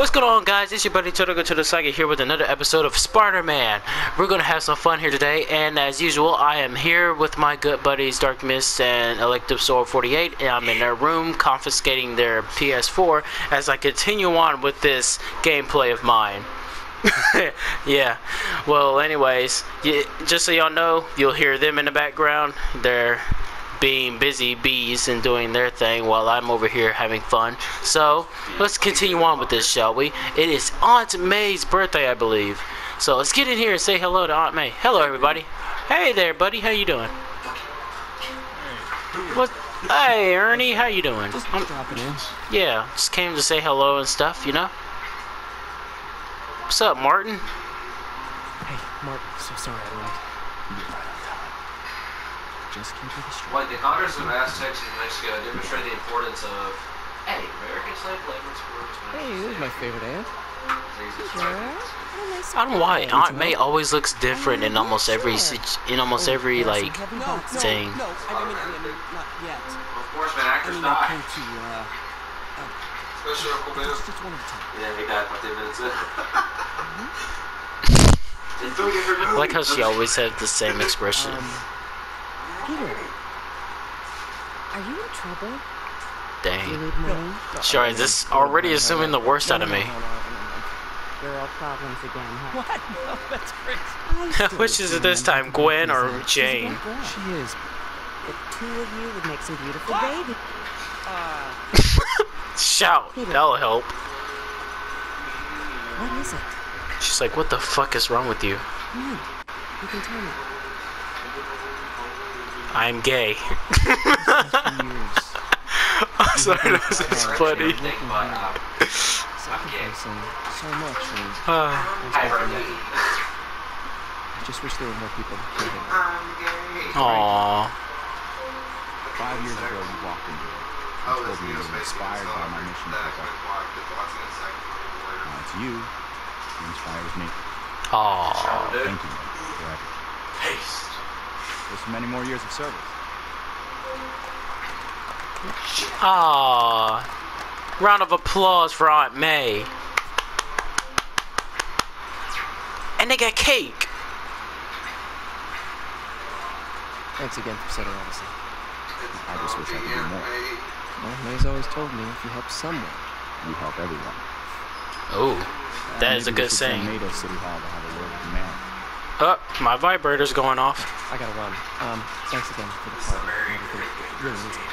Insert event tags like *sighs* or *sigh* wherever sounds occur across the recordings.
What's going on, guys? It's your buddy Totogo to the Saga here with another episode of Spider-Man. We're gonna have some fun here today, and as usual, I am here with my good buddies Dark Mist and Elective Soul 48, and I'm in their room confiscating their PS4 as I continue on with this gameplay of mine. *laughs* yeah. Well, anyways, just so y'all know, you'll hear them in the background. They're being busy bees and doing their thing while I'm over here having fun. So let's continue on with this, shall we? It is Aunt May's birthday, I believe. So let's get in here and say hello to Aunt May. Hello, everybody. Hey there, buddy. How you doing? What? Hey, Ernie. How you doing? Just I'm- dropping in. yeah, just came to say hello and stuff, you know. What's up, Martin? Hey, Martin. so sorry I left. Just keep it straight. Like the Congress of Aztecs in Mexico demonstrated the importance of hey, American slave labor exporters. Hey, this is my favorite aunt. I don't know why Aunt May always looks different in almost every in almost every like thing. no, I mean, not yet. Of course, man, I actors mean, I die. came to, uh, Especially Uncle Ben. just, just one at a. Yeah, he died about 10 minutes in. *laughs* I like how she always has the same expression. Um, Peter, Are you in trouble? do you Dang. need money? Sorry, this already assuming the worst out of me. There are problems again, huh? What? *laughs* No, that's great. I *laughs* still Which is it this time, Gwen or Jane? she is. The two of you would make some beautiful babies. *laughs* Uh, Shout. That'll help. What is it? She's like, what the fuck is wrong with you? Come you can tell me. I'm gay. Years. *laughs* I'm sorry, that was just funny. Think about, uh, Sacrificing so much, Uh, Hi, Bernie. I just wish there were more people who cared. I'm gay. Aw. Five years ago, you walked in here and told me you were inspired by my mission to pick up. Now it's you who inspires me. Aw. Thank you forever. There's many more years of service. Aw. Round of applause for Aunt May. And they got cake. Thanks again for setting all this up. I just wish I could do more. Well, May's always told me if you help someone, You help everyone. Oh, Uh, that is a good should send saying. Nato City Hall to have a word with the mayor. Oh, my vibrator's going off. I gotta run. Um, thanks again for the party and really means it.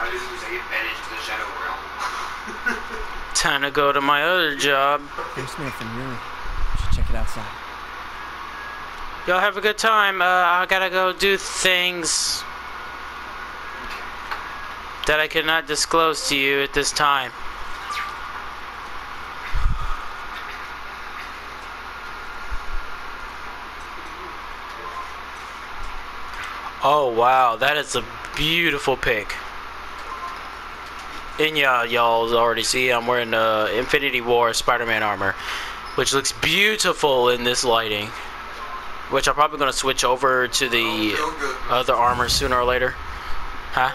I just was advantage to the Shadow Realm. Time to go to my other job. There's nothing really. Should check it outside. Y'all have a good time. Uh, I gotta go do things that I cannot disclose to you at this time. Oh wow, that is a beautiful pic. And yeah, y'all already see I'm wearing the Infinity War Spider-Man armor, which looks beautiful in this lighting. Which I'm probably gonna switch over to the other armor sooner or later. Huh?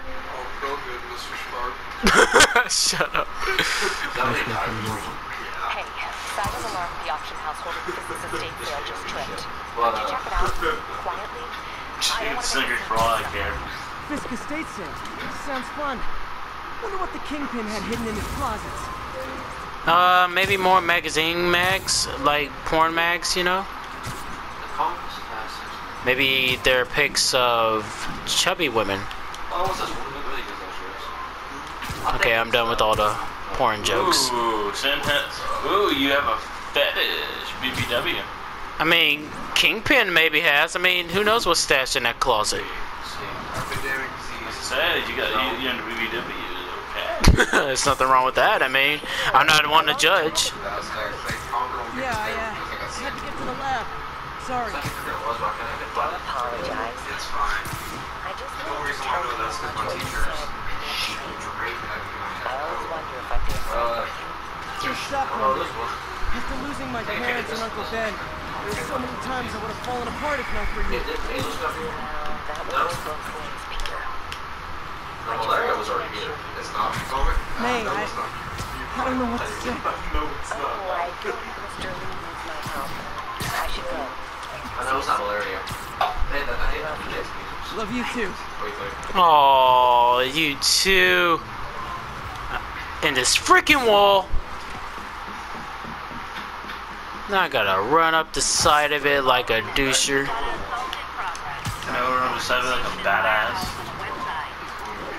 *laughs* Shut up. Somebody died. Hey, Simon's alarm at the auction house holding the business estate sale just tripped. Well, Did you check it out quietly? I don't wanna make for all I care. Fisk estate sale. Sounds fun. Wonder what the Kingpin had hidden in his closets. Uh, maybe more magazine mags, like porn mags, you know? The Congress of Maybe they're pics of chubby women. Oh, what's this? What are these those shirts? Okay, I'm done with all the porn jokes. Ooh, sentence. Ooh, you have a fetish, BBW. I mean, Kingpin maybe has. I mean, who knows what's stashed in that closet? Said you got you, you under BBW. Okay. *laughs* There's nothing wrong with that. I mean, I'm not one to judge. Yeah, I, uh, had to get to the lab. Sorry. Don't apologize. It's fine. I just No wanted to reason why I know you that's so because my much teachers. said. Great having you I always wonder if I did Uh, Just shocked one this After losing my parents and Uncle Ben, there's so many times I would have fallen apart if not for you. Did Angel stuff here? Well, that was both ways, Peter. No, Malaria was already here. It's not comic? May, no, I- it's not. I I don't know what to say. *laughs* Oh, I think Mr. Li needs my help. I should go. I know it's not malaria. Hey, that, I hate that for Love you too. Wait, wait. Oh, you too. In this freaking wall. Now I gotta run up the side of it like a doucher. Can I run beside me like a badass?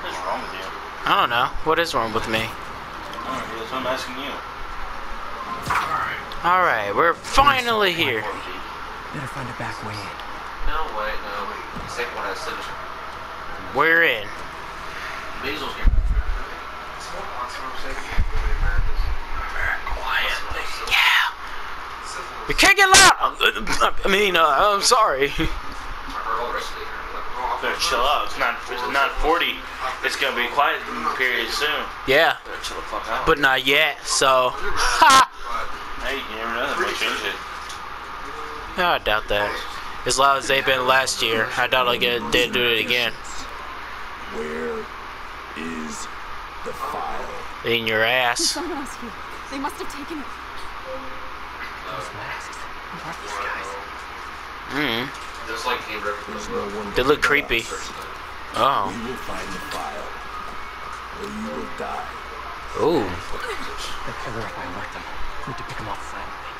What's wrong with you? I don't know. What is wrong with me? I that's what I'm asking you. Alright, we're finally here. Better find a back way in. No, wait, no. The second one has citizen. We're in. Basil's here. Yeah. We can't get loud. I mean, uh, I'm sorry. Better chill out. It's not. It's not 40. It's gonna be quiet period soon. Yeah, Better chill the fuck out. but not yet. So, ha. *laughs* hey, you never know. That might change it. Yeah, I doubt that. As loud as they've been last year, I doubt I'll get they do it again. Where is the file? In your ass. Someone else here. They must have taken it. Mm. Just like King River. There's no one. They look creepy. Oh. You will find the file, or you will die. Ooh. They'll if I alert them. Need to pick them off silently.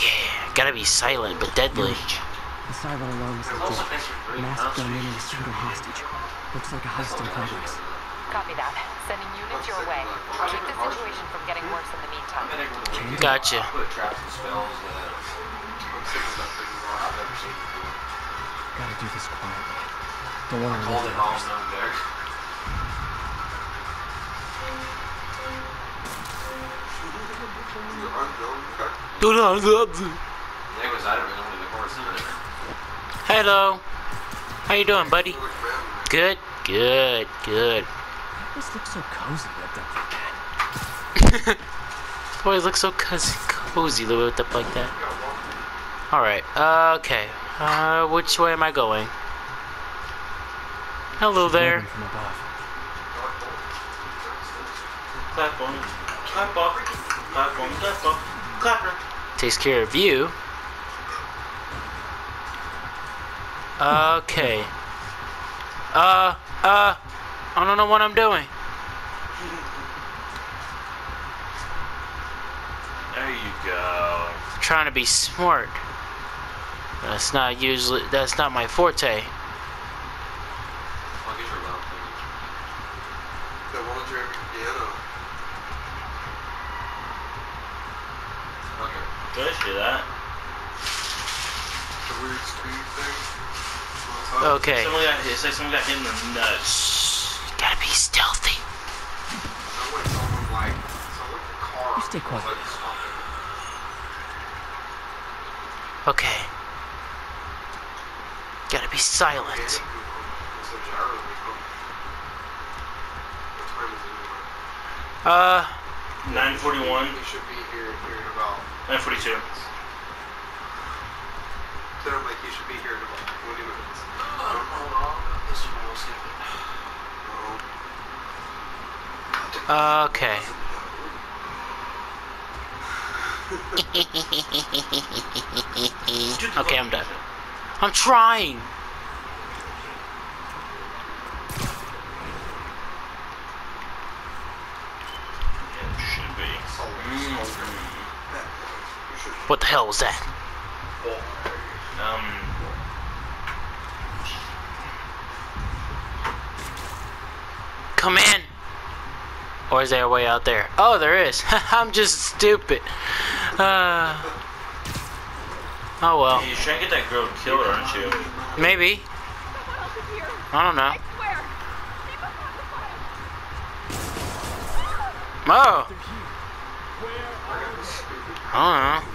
Yeah. Gotta be silent but deadly. The siren alarm is Also, legit. thanks for three, Masked gunman and a pseudo hostage. Looks like a heist in progress. Copy that. Sending units your way. Keep the situation from getting worse in the meantime. Gotcha. Gotta do this quietly. Don't want to Hold lose it all known there. Yeah, because I don't really know the course in it. Hello. How you doing, buddy? Good. Good. Good. This looks so cozy wrapped up like that. *laughs* Boy, it looks so cozy, cozy living up like that. Alright, okay. Uh, which way am I going? Hello there. Grabbing Clap on. Clap off. Clap on. Clap off. Clapper. Takes care of you. Okay. Uh, uh, I don't know what I'm doing. There you go. trying to be smart. That's not usually, that's not my forte. I'll get your mouth, please. That one at your piano. Okay. Did I see that? The weird screen thing. Okay. Someone got, it's like someone got hit in the nuts. Gotta be stealthy. Sound like someone like, sound like the car. You stay quiet. Like. Okay. Gotta be silent. It's a gyro. What time is it silent. Uh, 941, He should be here, here in about 942. Tell him like he should be here in about 20 minutes. This is what we'll skip it. okay. *laughs* okay, I'm done. I'm trying. Yeah, it should be. What the hell was that? Um, Come in. Or is there a way out there? Oh, there is. *laughs* I'm just stupid. Uh. Oh well. you're trying to get that girl killed, aren't you? Maybe. I don't know. Oh. I don't know.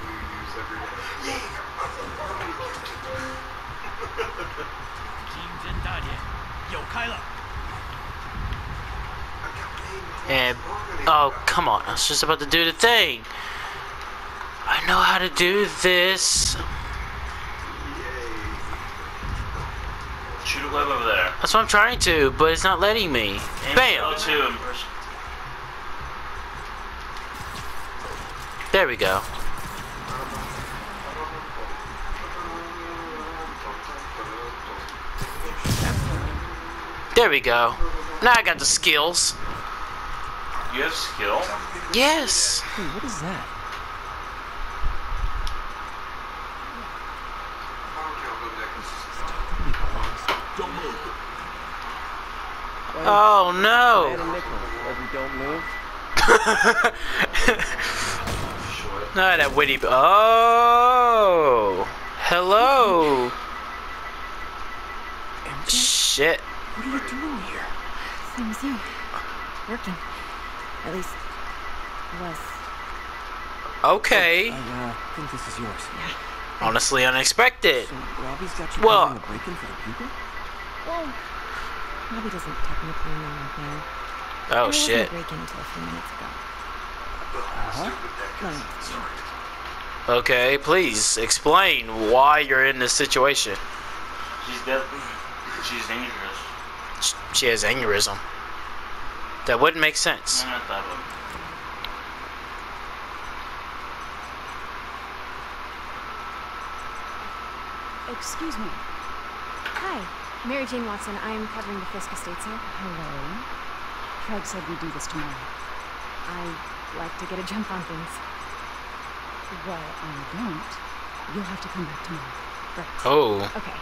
And oh, come on! I was just about to do the thing. I know how to do this. Shoot a web over there. That's what I'm trying to, but it's not letting me. Aim Bam! L2 and press. There we go. There we go. Now I got the skills. You have skill? Yes. Hey, what is that? Oh Add no. a nickel. If we don't move, *laughs* Not that witty. b- Oh. Hello. Shit. what are you doing here? Same as you. Working. At least, was. Okay. I uh, think this is yours. Honestly unexpected. So Robbie's got you Well- covering a break-in for the people? Well, Robbie doesn't technically know I'm here. Oh There wasn't shit. break-in until a few minutes ago. Uh-huh. No, Okay, please explain why you're in this situation. She's dead. She's dangerous. Sh- She has aneurysm. That wouldn't make sense. No, not that one. Excuse me. Hi, Mary Jane Watson. I'm covering the Fisk estate sale. Hello. Craig said we'd do this tomorrow. I like to get a jump on things. Well, I don't. You'll have to come back tomorrow. Right. Oh, Okay.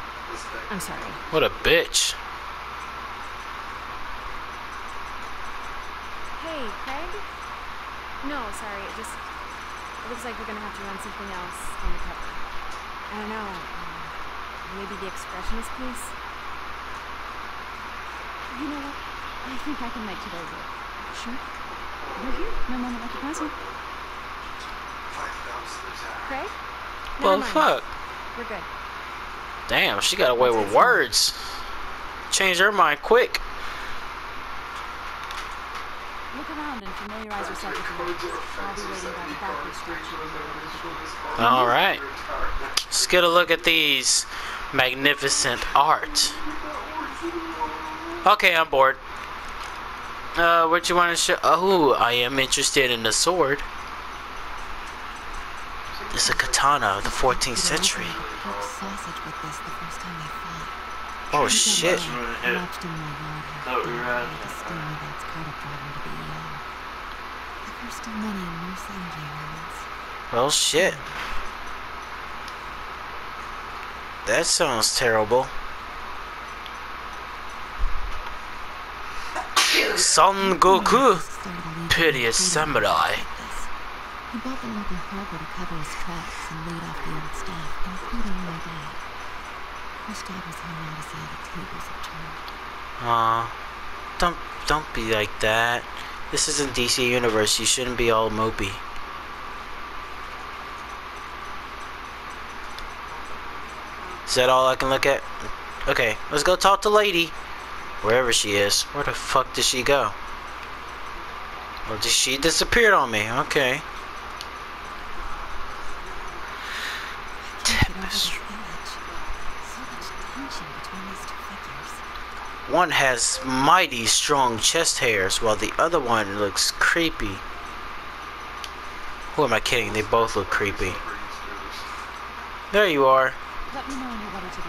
I'm sorry. what a bitch. Hey, Craig? No, sorry. It just it looks like we're gonna have to run something else on the cover. I don't know. Um, maybe the expressionist piece. You know what? I think I can make today work. Sure. We're here. No moment like the present. Craig? Well, Never mind. fuck. We're good. Damn, she got away with words. Changed her mind quick. Look around and familiarize yourself with the area. I'll be waiting by the balcony structure. All right. Let's get a look at these magnificent art. Okay, I'm bored. Uh, what you want to show? Oh, I am interested in the sword. It's a katana of the 14th century. Cooked sausage with this the first time they fought. Oh shit. She would have hit. Watched in my yard That have we were at- the steamer that's caught up driving to the. The first of many more Saturday moments. Well, shit. That sounds terrible. Son Goku, piteous samurai. He bought the local harbor to cover his tracks and laid off the old staff, including my dad. Wish dad was here now to see how the tables have turned. Aw, don't don't be like that. This isn't DC Universe. You shouldn't be all mopey. Is that all I can look at? Okay, let's go talk to Lady. Wherever she is. Where the fuck did she go? Or did she disappeared on me? Okay. Can't One has mighty strong chest hairs, while the other one looks creepy. Who am I kidding? They both look creepy. There you are. Let me know when you're ready to.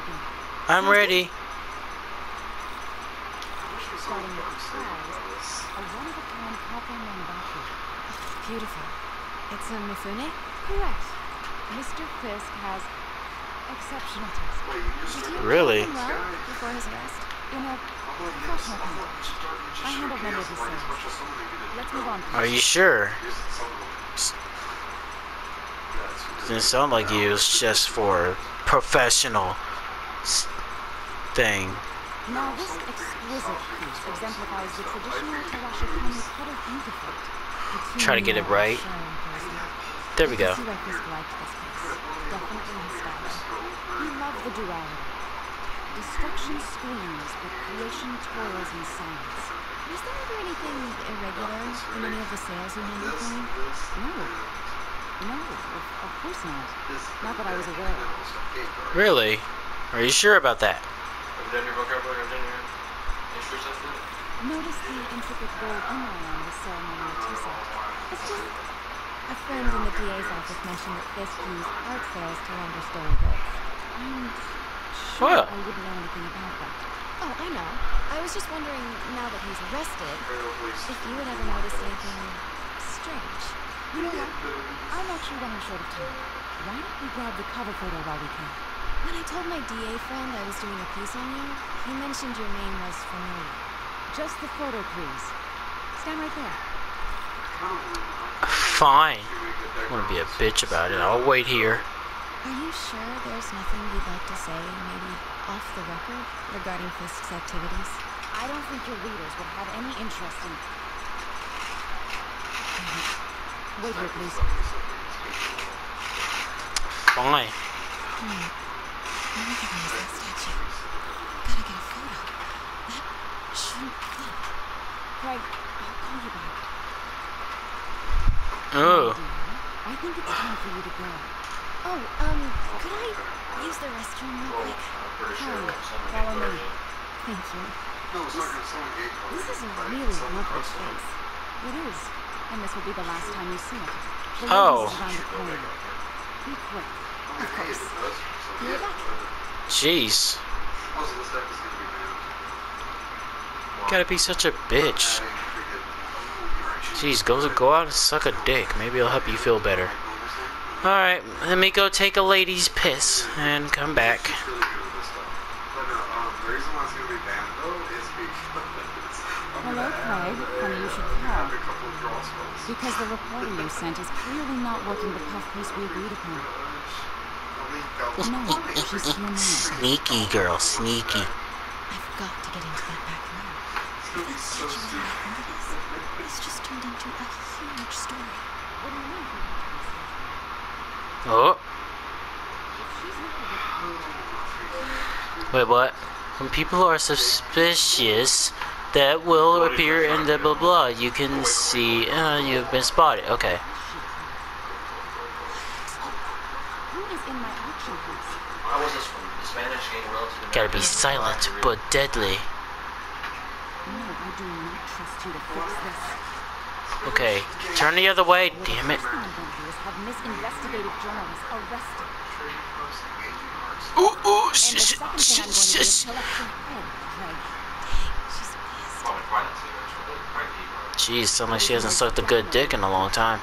I'm ready. With a one-of-a-kind copper Nanbaki. Beautiful. It's a Mifune? Correct. Mr. Fisk has exceptional taste. Really? well before his arrest? In a professional context. I handled many of sales. Let's move on. Are you sure? Didn't sound like you was just for professional thing. Now this exquisite piece exemplifies the traditional Tarashikami cutter beautifully. The Try to get it right. There we go. See why Fisk liked this piece. Definitely his style. He loved the duality. Destruction screams, but creation toils in silence. Was there ever anything irregular in any of the sales you handled for me? No. No, of, of course not. Not that I was aware of. Really? Are you sure about that? Have you done your vocabulary? Have you done your history stuff? Notice the intricate gold inlay on the ceremonial tea set. It's just A friend in the DA's office mentioned that Fisk used art sales to launder stolen goods. I'm sure Well. I wouldn't know anything about that. Oh, I know. I was just wondering, now that he's arrested, if you had ever noticed anything strange. You know what? I'm actually running short of time. Why don't we grab the cover photo while we can? When I told my DA friend I was doing a piece on you, he mentioned your name was familiar. Just the photo, please. Stand right there. Fine. I'm gonna be a bitch about it. I'll wait here. Are you sure there's nothing you'd like to say, maybe off the record, regarding Fisk's activities? I don't think your leaders would have any interest in. Wait here, please. Fine. Hmm. I recognize that statue. Gotta get a photo. That shouldn't fit. Craig, I'll call you back. Oh. I think it's time for you to go. Oh, um, could I use the restroom real quick? Fine. Follow me. Thank you. This is a really lovely space. It is. And this will be the last time you see it. The Oh. is around the corner. Be quick. Of course. Be right back. Jeez. Most of the stuff is gonna be banned. Gotta be such a bitch. Jeez, go go out and suck a dick. Maybe it'll help you feel better. Alright, let me go take a lady's piss and come back. She's really good at this stuff. But no, the reason why it's gonna be banned though is because I'm Hello, Craig. Funny you should call. a couple of draw spells. Because the reporter you sent is clearly not working the puff piece we agreed upon. No, she's. Sneaky girl, sneaky. I've got to get into that back room. That statue where I think it is, it's just turned into a huge story. What do you mean? Oh. Wait, what? When people are suspicious, that will appear in the blah blah. You can see uh, you've been spotted. Okay. Who is in my auction house? How was this from? The Spanish gang relative to Gotta be silent but deadly. No, I do not trust you to fix this. Okay, turn the other way. Damn it. What I'm going to do is have misinvestigative journalists arrested. Ooh, ooh, And the sh- second sh- going to do sh- sh- collect your head, Craig. She's pissed. Probably quite that too, actually. Probably deep. Jeez, sounds like she hasn't sucked a good dick in a long time.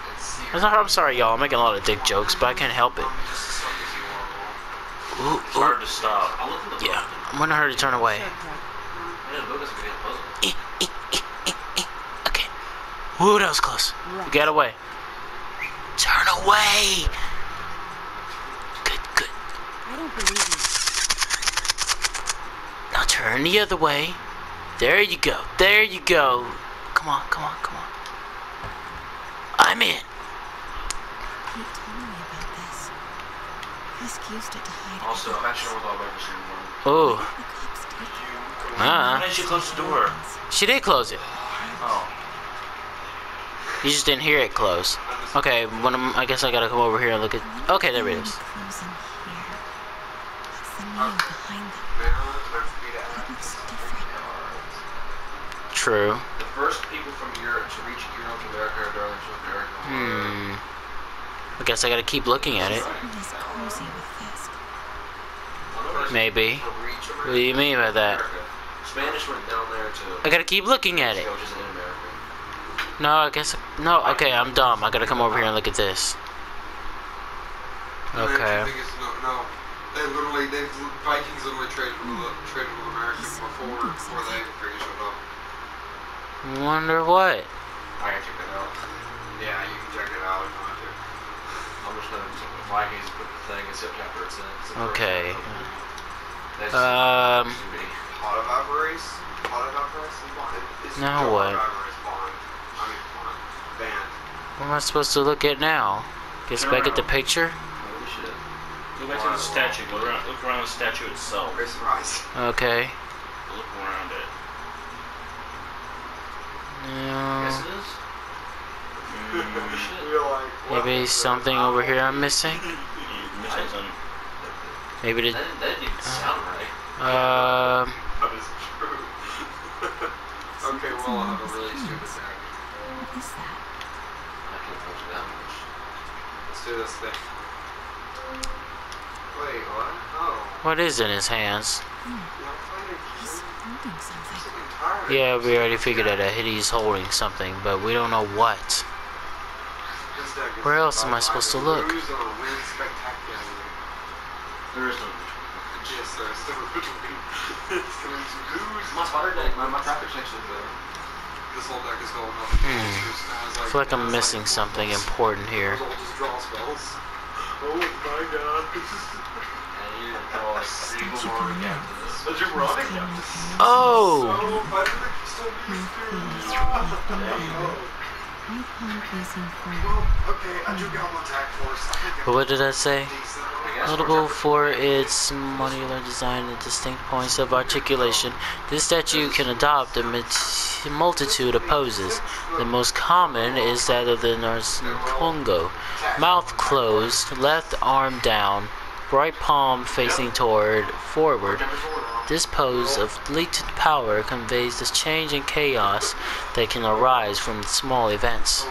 I'm sorry, y'all. I'm making a lot of dick jokes, but I can't help it. Ooh, ooh. hard to stop. I'll look in the Yeah. I'm gonna her to turn away. Ooh, that was close. Right. Get away. Turn away. Good, good. I don't believe you. Now turn the other way. There you go. There you go. Come on, come on, come on. I'm in. Pete told me about this. Fisk used it to hide Also, I'm evidence. actually with all everything one. Ooh. The cops take it. Uh, Why didn't you close the door? she did close it. Oh. You just didn't hear it close. Okay, when I'm, I guess I gotta come over here and look at. Okay, there it is. Close in here. What's the meaning behind them? It looks different. True. The first people from Europe to reach Europe, America, are darling to America. Hmm. I guess I gotta keep looking at it. Something is cozy with Fisk. Maybe. What do you mean by that? Spanish went down there to I gotta keep looking at it. Mexico, which is in America. No, I guess. No, okay, I'm dumb. I gotta come over here and look at this. Okay. The thing is, no, no, they literally, they Vikings literally traded with traded with Americans before before they freaking showed up. Wonder what? I gotta check that out. Yeah, you can check it out if you want to. I'm just gonna check the Vikings, put the thing, and see what chapter it's in. It's the first Okay. one. That's Um. should be. Pot of Avarice? Pot of Avarice is bond. It's Now Jar what? Avarice bond. I mean, bond. Banned. What am I supposed to look at now? Guess back at the picture? Holy shit. Go back to the statue. Go around. Look around the statue itself. Grace Rise. Okay. Look around it. Yes, No. it is. *laughs* Mm, shit. We're like, Maybe something over here I'm missing? you *laughs* missing some. Maybe the. That, that didn't sound right. Um. That is true. *laughs* okay, well, I'll have a really stupid attack. What is that? I can't touch that much. Let's do this thing. Wait, what? Oh. What is in his hands? He's holding something. Tired. Yeah, we already figured out that he's holding something, but we don't know what. This deck is Where else am I supposed to look? Who's gonna win spectacularly? There is no. Yes, sir. Still. *laughs* My spider deck, my, my traffic section is there. This whole deck is going up. Hmm. I feel like I'm missing something important here. I'll just draw spells. Oh my god. *laughs* And you didn't throw a single word again to this. But you're running. Oh! *laughs* But what did I say? Notable for its modular design and distinct points of articulation, this statue can adopt a multitude of poses. The most common is that of the Narsuntongo. Mouth closed, left arm down, right palm facing toward forward. This pose of latent power conveys the change and chaos that can arise from small events.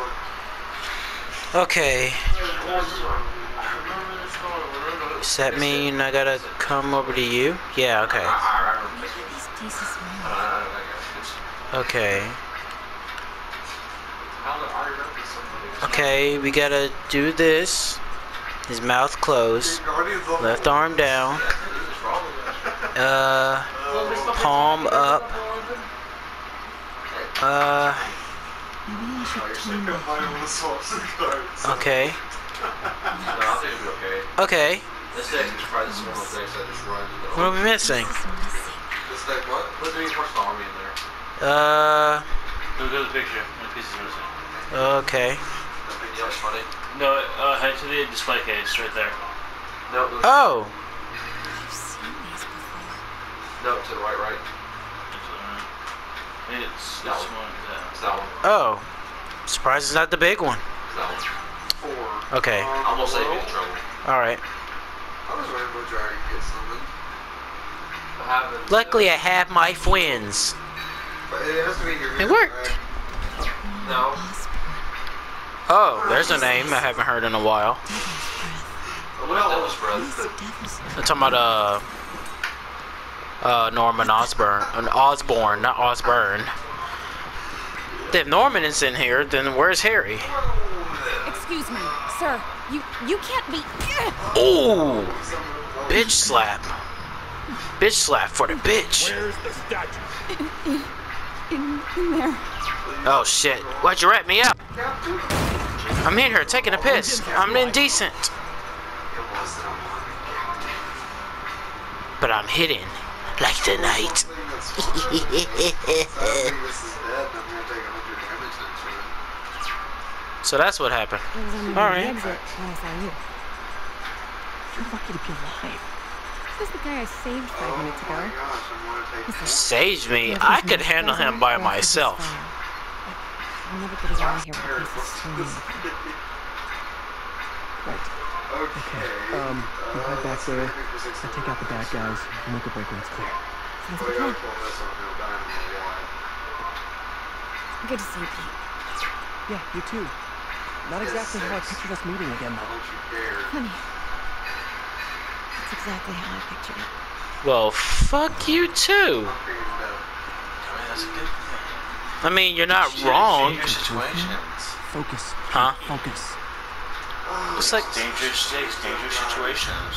Okay, does that mean I gotta come over to you? Yeah, okay. Okay. Okay, we gotta do this. His mouth closed. Left arm down. Uh, palm up. Uh, Maybe I should turn the my I want to swap some cards. okay. No, I think it'll be okay. Okay. This deck is probably the simplest deck that just runs into What are we missing? This is missing. This deck what? Put the first army in there. Uh, Go to the picture. The piece is missing. okay. Yeah, it's funny. No, uh, head to the display case right there. No, no, Oh, I've seen these before. no, to the right, right. It's, it's That this one. one. Yeah. It's that one. oh. Surprised it's not the big one. It's that one. Four. Okay. I'm gonna save you in trouble. Alright. I was waiting for Dragon to get something. I. Luckily, I have my friends. But it has to be your It worked. No. Osborne. Oh, there's a name I haven't heard in a while. What Devil's Breath? What is devil's I'm talking about uh, uh, Norman Osborn, an Osborne, not Osborne. If Norman is in here, then where's Harry? Excuse me, sir. You you can't be. Ooh, bitch slap, bitch slap for the bitch. Where's the In, in there. Oh shit, why'd you rat me out? I'm in here taking a piss. I'm indecent, but I'm hidden like the night. *laughs* so that's what happened. I was on the All way to right. the exit when I saw you. You're lucky to be alive. This is the guy I saved five minutes ago. Listen, Saved me. I could handle him by will have to myself. Cease fire. I'll never get his around here with pieces swinging. Right. Okay. Um, you head back there. I take out the bad guys. and Make a break when it's clear. Sounds like a plan. Good to see you, Pete. Yeah, you too. Not exactly how I pictured us meeting again, though. Funny. That's exactly how I pictured it. Well, fuck you too. That's a good thing. I mean, you're not wrong. Change your situations. Focus. Huh? Focus. It's like, Dangerous stakes, dangerous situations.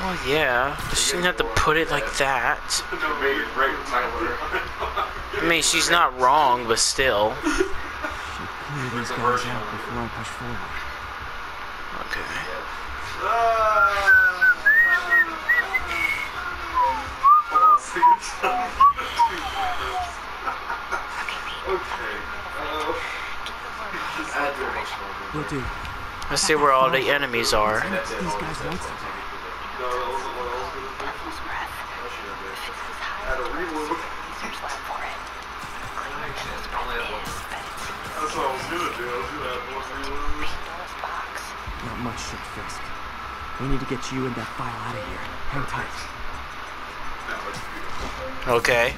well, yeah. but She didn't have to put it like that. I mean, she's not wrong, but still. Should clear ah these guys out before I push forward. Okay. Will do. Let's see where all the enemies are. These guys want something. That's what I was gonna do. I was gonna have more reloads. Not much shit fixed. We need to get you and that file out of here. Hang tight. Okay.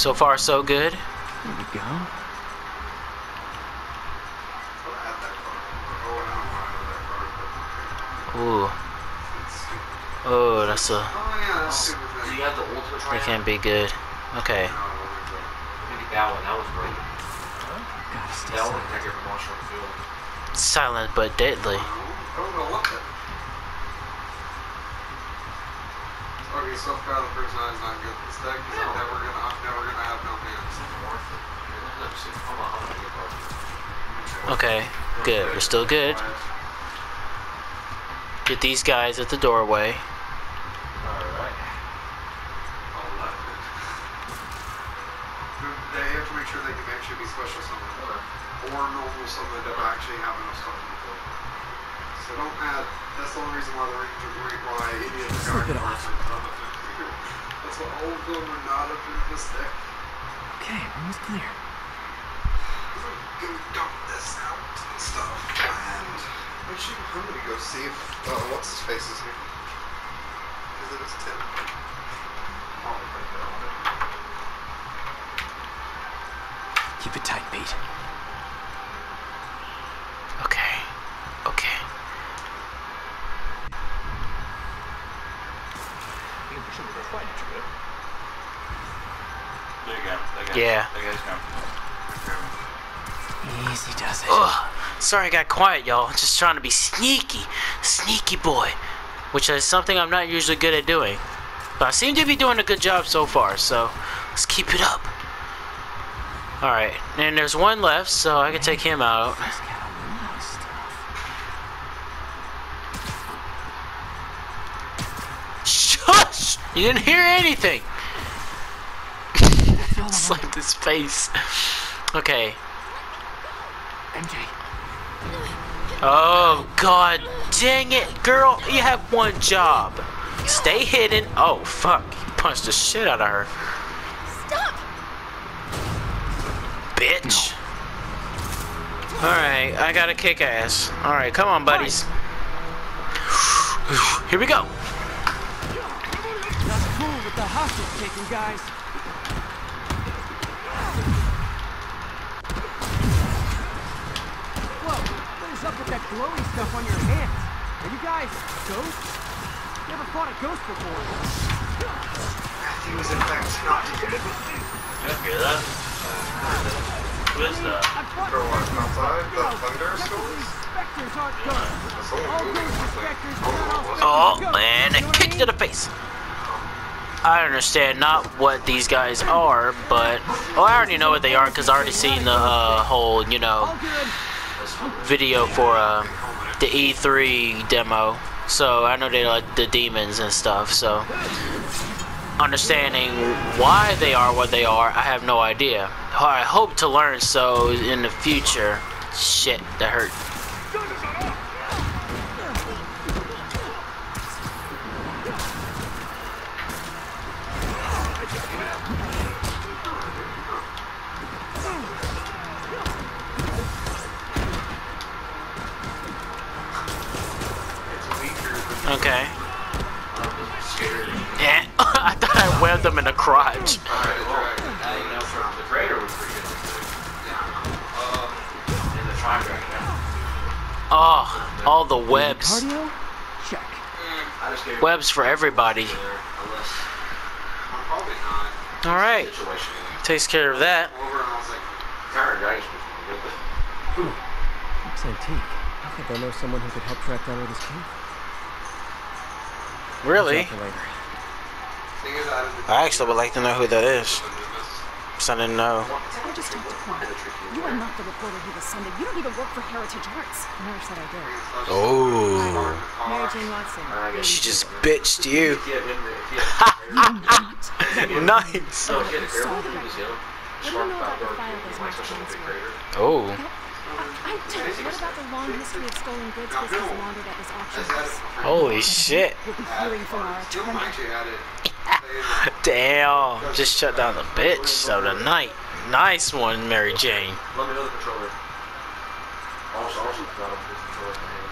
So far, so good. There we go. I had that card. Oh, Ooh. Oh, that's a. Yeah, that's super Do big. you have the ultimate That can't be good. Okay. Maybe that one. That was great. Gotta stay That one silent. I get from Marshall Field. Silent but deadly. I don't know what that. Okay, so far the person is not good this deck because I'm never gonna, I'm never gonna have no hands. Okay, good. We're still good. Get these guys at the doorway. Alright. They have to make sure they can actually be special summoned or, or normal summoned to actually have enough stuff to. So don't add. That's the only reason why the Ranger green why any of the guards are not up in here. That's why all of them are not up in this deck. Okay, room is clear. Go dump this out and stuff. And actually, I'm gonna go see if uh, what's his face is here. Because it is Tim. Keep it tight, Pete. Okay. Okay. There you go. There you go. Yeah. There you go. Easy does it. Ugh. Sorry I got quiet, y'all. Just trying to be sneaky. Sneaky boy. Which is something I'm not usually good at doing. But I seem to be doing a good job so far, so let's keep it up. Alright, and there's one left, so I can take him out. You didn't hear anything! *laughs* Slapped his face. Okay. MJ, Oh, god dang it, girl. You have one job. Stay hidden. Oh, fuck. He punched the shit out of her. Stop! Bitch. Alright, I gotta kick ass. Alright, come on, buddies. *sighs* Here we go. Not cool with the hostage taking, guys. Whoa, what is up with that glowy stuff on your hands? Are you guys ghosts? Never fought a ghost before. He was in fact not good. Okay, that's. Who is that? I fought For what? specters, Outside? but, The you know, thunder technically, schools? Specters aren't ghosts. Someone All moving ghosts are something. specters, but not oh, all specters Oh, are ghosts. man, You a know what I kick to mean? the face. I understand not what these guys are, but well, I already know what they are because I already seen the uh, whole, you know, video for uh, the E3 demo. So I know they're like the demons and stuff. So understanding why they are what they are, I have no idea. I hope to learn so in the future. Shit, that hurt. Dragon. Oh, uh, ah, all the webs. Check. Mm, I just gave Webs for everybody. Unless I'm probably not. All right, takes care of that. Over and I was like, Time Dragon's pretty good. Looks antique. I think I know someone who could help track down where this came from. Really? Watch out for later. thing is, I actually would like to know who that is. So I didn't know. I just talked to Clyde. You are not the reporter he was sending. You don't even work for Heritage Arts. Never said I did. Oh, Mary Jane Watson. she just bitched you. If you have him, if you have nice. So if you had a Saw Crater, them. you just, you know, What do you spark know about the power, file those like March such a plans big were? crater. Oh, I, I don't. What about the long history of stolen goods business laundered at this auction house? holy shit. We'll be hearing from our attorney. actually had it. *laughs* Damn, just shut down the bitch of the night. Nice one, Mary Jane. Let me know the controller. Also, also got him the controller in my hand.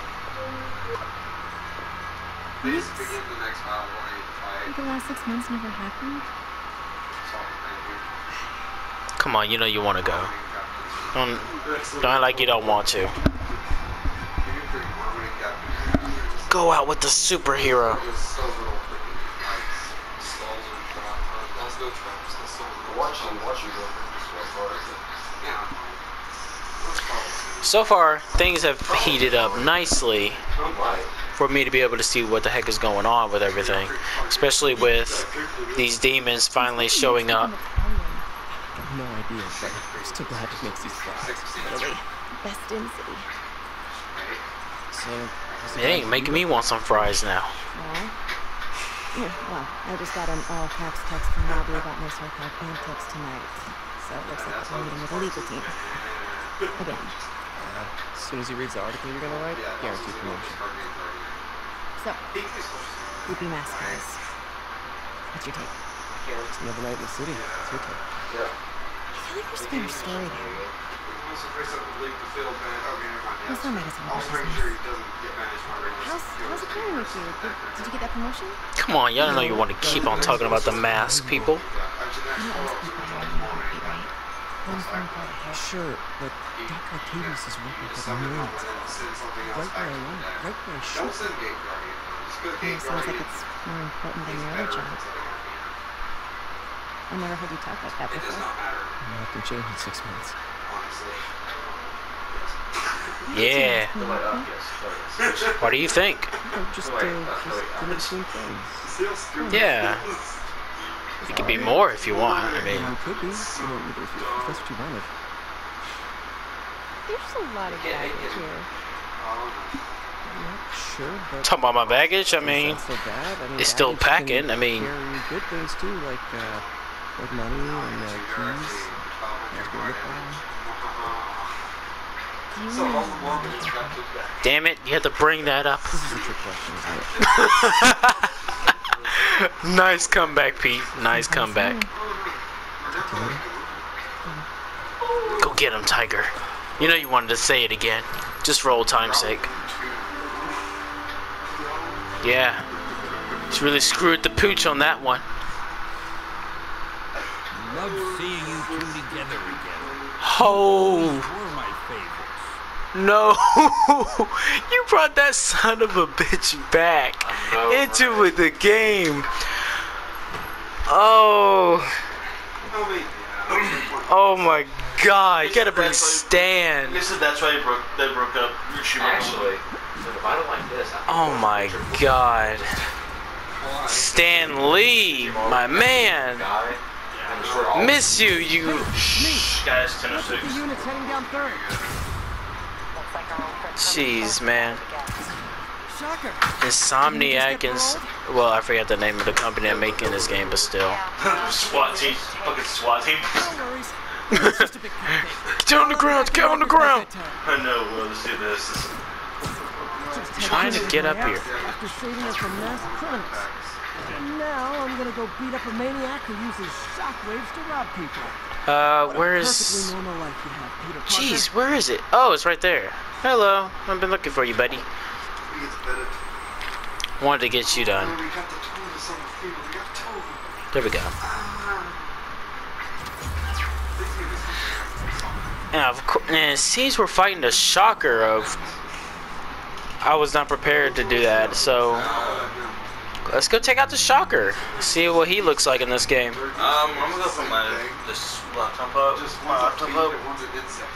Please begin the next battle when I The last six months never happened. saw thank you. Come on, you know you want to go. Don't, don't act like you don't want to. You can drink more when you got go out with the superhero. Just those little freaking like skulls or trap. That's no traps. That's so Watch you, watch you go from this way far. Yeah. That's probably. So far, things have heated up nicely for me to be able to see what the heck is going on with everything. Especially with these demons finally showing up. I have no idea, but I'm still glad it makes these fries. Really, best in city. So, It ain't making me want some fries now. Well, yeah, well, I just got an all caps text from Robbie about my so-called antics tonight. So it looks like I'm meeting with the legal team. Again. Uh, as soon as he reads the article you're gonna write, guaranteed promotion. So, Goopy Mask guys. What's your take? It's another night in the city. It's your take. I feel like there's a better story there. Let's not make it sound Also, like making sure he doesn't get How's, how's it going with you? Did, did you get that promotion? Come on, y'all know you want to keep on talking about the mask, people. You know, ask me about it, right? One phone call ahead. Sure, but Doc Octavius is working for the millions. Right where I want it. Right where I should. Don't send Gate Guardian. Just go to Yeah, Gate sounds like it's more important than your other job. I never heard you talk like that before. Not matter, That can change in six months. honestly. Yeah. What do you think? No, just, uh, just in between friends. Yeah. It could be more if you want. I mean, You could be. If, if that's what you wanted. There's a lot of baggage here. Yeah, sure, but talking about my baggage, I mean, it's so. I mean, it's still packing, I mean- good things too, like uh, like money and uh, keys. That's good lip balm. Do you So all the know Mormons anything got about kicked back. damn it, you have to bring that up. This is a trick question, *laughs* nice comeback, Pete. Nice comeback. Go get him, Tiger. You know you wanted to say it again. Just for old time's sake. Yeah. He's really screwed the pooch on that one. Love seeing you two together again. Oh, Were my favorites. no. *laughs* you brought that son of a bitch back into the game. Oh. Oh my god. You gotta bring Stan. I said that's why they broke they broke up. She. Actually, if I don't like this, I Oh my god. Stan Lee, my man. guy. I'm sure all Miss you, you. guys ten Look of at six. the units heading down third. Looks like our old friend Jeez, man. Insomniac and. Well, I forgot the name of the company I'm making this game, but still. *laughs* SWAT team, fucking SWAT team. No worries. It's just a big *laughs* cupcake. Get on the ground, get on the ground. I know. Well, do this. Trying to get up here. House After saving us from mass criminals. And now I'm gonna go beat up a maniac who uses shockwaves to rob people. Uh, What where's. perfectly normal life you have, Peter Parker. Jeez, where is it? Oh, it's right there. Hello. I've been looking for you, buddy. He gets bedded. Wanted to get you done. We got the Tovis on the field. We got Tovis. There we go. And of course, and it seems we're fighting the shocker of. I was not prepared to do that, so let's go check out the shocker. See what he looks like in this game. Um, I'm gonna go for my this laptop up. Just My one's a laptop feed up. and one's an insect.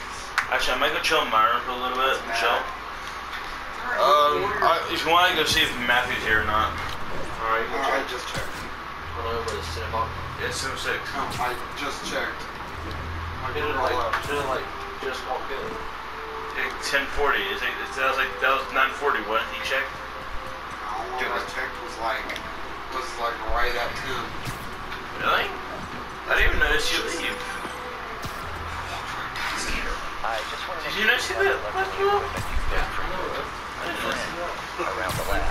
Actually, I might go chill in my room for a little bit. Chill. Um, I, if you want, to go see if Matthew's here or not. Alright, Uh, I just checked. Run over to Cinnabon. Yeah, seven six. No, I just checked. I Did it like, did it like, just walk in. Ten forty. Is it? It was like that was nine forty. What he checked? All I checked was like was like right at ten. Really? I didn't even notice you leave. I just wanted Did you notice that? Left you up? around the lab.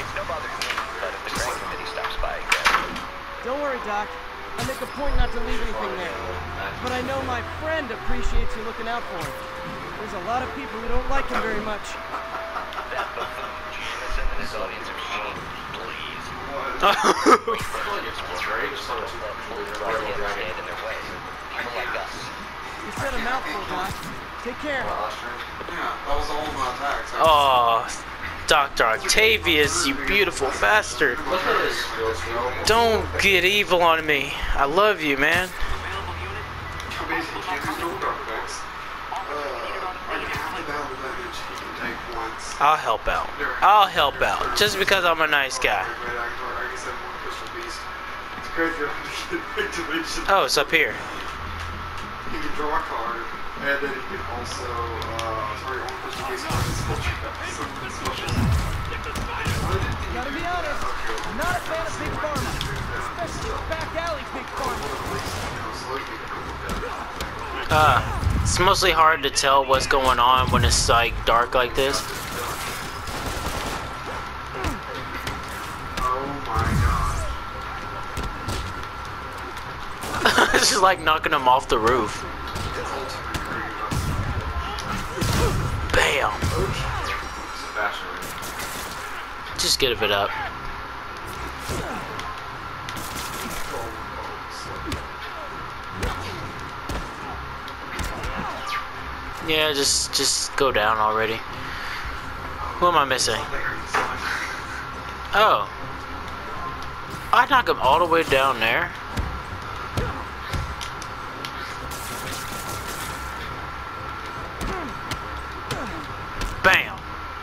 It's no bother to me, but if the grant committee stops by again, Don't worry, Doc. I make a point not to leave anything there. But I know my friend appreciates you looking out for him. There's a lot of people who don't like him very much. You said a mouthful, Doc. Take care. Yeah, that was all my attacks. Oh, Dr. Octavius, you beautiful bastard. Look at his skills, bro. Don't get evil on me. I love you, man. Amazing, he can't do no knockbacks. Uh, I have the battle damage he can take once. I'll help out. I'll help out. Just because I'm a nice guy. Oh, it's up here. He can draw a card, and then he can also, uh, sorry. Gotta be honest, I'm not a fan of Big Pharma. Especially back alley Big Pharma. Uh, it's mostly hard to tell what's going on when it's like dark like this. Like knocking him off the roof. Bam! Just give it up. Yeah, just just go down already. Who am I missing? Oh. I knock him all the way down there. Bam!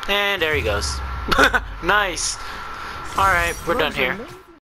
And there he goes. *laughs* nice. Alright, we're done here.